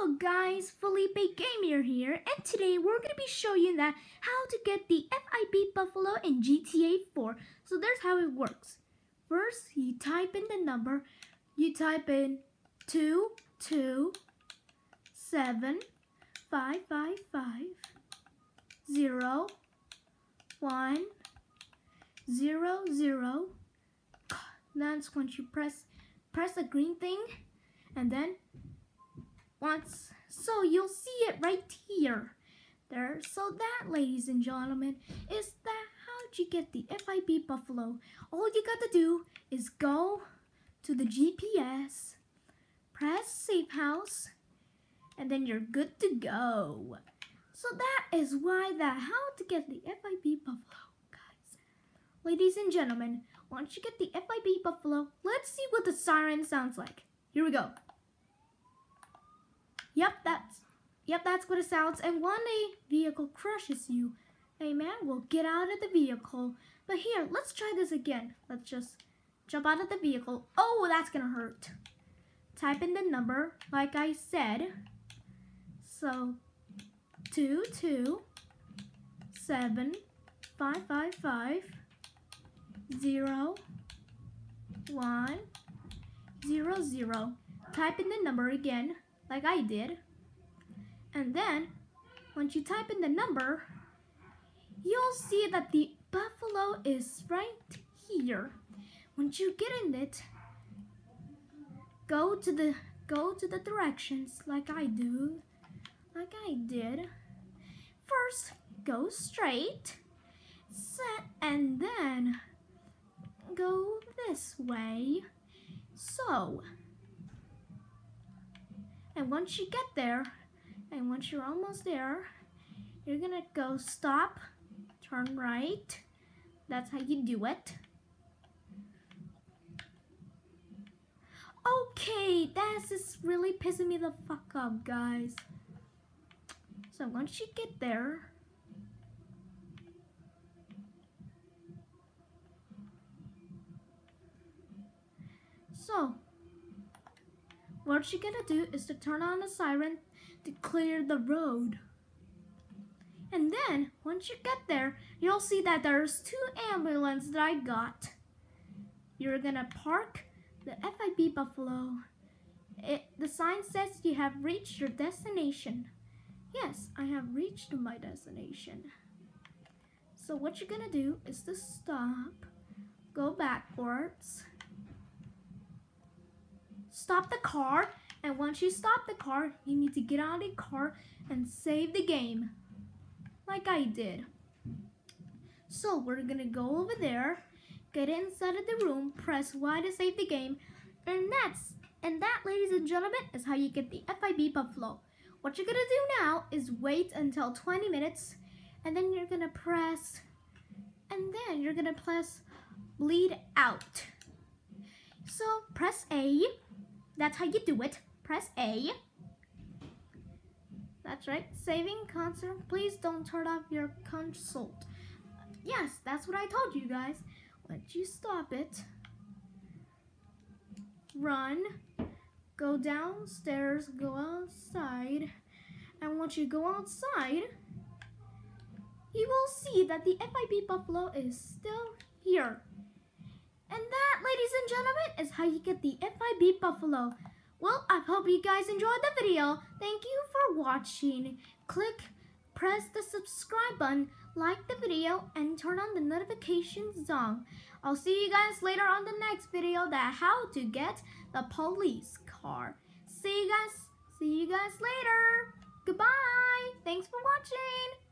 Hello guys, Felipe Gamer here, and today we're going to be showing you that how to get the FIB Buffalo in GTA 4. So there's how it works. First, you type in the number, you type in 2, 2, 7, 5, 5, 5, 0, 1, 0, 0. That's when you press, press the green thing, and then once. So you'll see it right here. There. So that, ladies and gentlemen, is that how'd you get the FIB Buffalo? All you got to do is go to the GPS, press Safe House, and then you're good to go. So that is why that how to get the FIB Buffalo, guys. Ladies and gentlemen, once you get the FIB Buffalo, let's see what the siren sounds like. Here we go. Yep, that's yep, that's what it sounds. And when a vehicle crushes you, a man will get out of the vehicle. But here, let's try this again. Let's just jump out of the vehicle. Oh, that's gonna hurt. Type in the number, like I said. So, two two seven five five five zero one zero zero. Type in the number again like I did. And then, once you type in the number, you'll see that the buffalo is right here. Once you get in it, go to the go to the directions like I do, like I did. First, go straight, and then go this way. So, and once you get there, and once you're almost there, you're gonna go stop, turn right. That's how you do it. Okay, that's just really pissing me the fuck up, guys. So once you get there, so what you're gonna do is to turn on the siren to clear the road. And then, once you get there, you'll see that there's two ambulances that I got. You're gonna park the FIB Buffalo. It, the sign says you have reached your destination. Yes, I have reached my destination. So what you're gonna do is to stop, go backwards, stop the car. And once you stop the car, you need to get out of the car and save the game. Like I did. So we're gonna go over there, get inside of the room, press Y to save the game, and that's and that, ladies and gentlemen, is how you get the FIB Buffalo. What you're gonna do now is wait until 20 minutes, and then you're gonna press, and then you're gonna press bleed out. So press A, that's how you do it. Press A. That's right. Saving console. Please don't turn off your console. Yes, that's what I told you guys. Once you stop it, run, go downstairs, go outside, and once you go outside, you will see that the FIB Buffalo is still here. And that, ladies and gentlemen, is how you get the FIB Buffalo. Well, I hope you guys enjoyed the video. Thank you for watching. Click, press the subscribe button, like the video, and turn on the notifications on. I'll see you guys later on the next video that how to get the police car. See you guys, see you guys later. Goodbye. Thanks for watching.